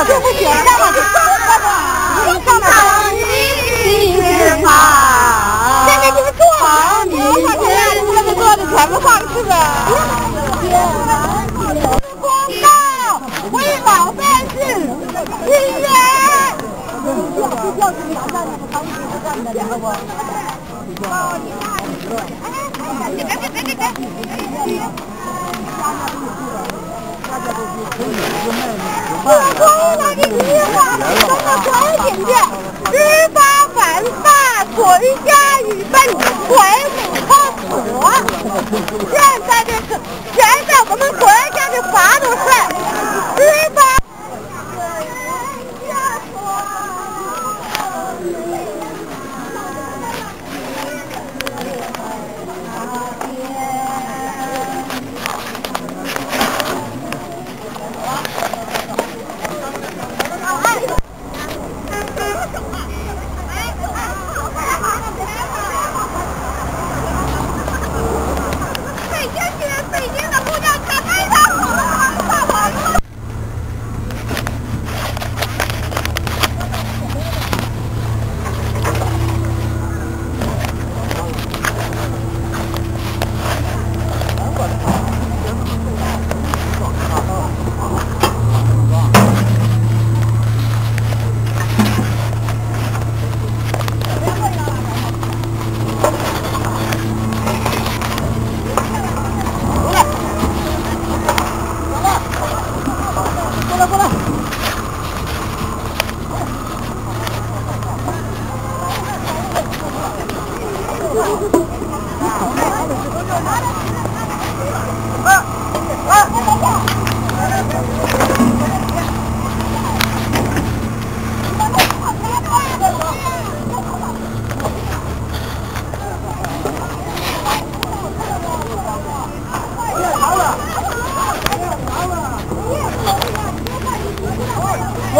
不看上了就不行，上了就上了，你上了，你是好，现在就是做好，你我发现你们做的全部上是的。公道，为老百姓伸冤。计划中的规定的，执法犯法归家于本，户口所。现在的是，现在我们国家的法律是执法。北京市北京的物价可非常高了，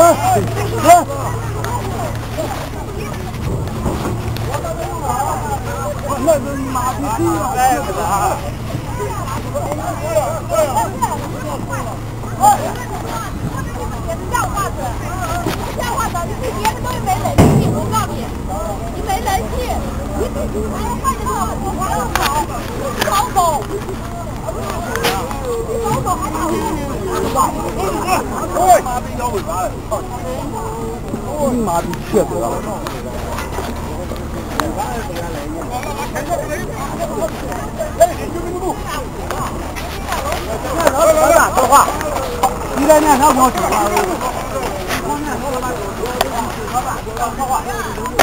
像话子，像话子，你比别的东西没人气，我告诉你，你没人气，你比还要换着做，我还要跑，老狗，老狗还跑。 ပြီးတော့ဝင်သွားတယ်ဟုတ်ဟုတ်မာပြီးချက်သွားတယ်ဘာလဲဘာလဲတော့ဟာဒီလည်းနဲ့နောက်တော့ပါဘူး။ဘာနဲ့တော့ပါဘူး။ဘာပါတော့ဟာ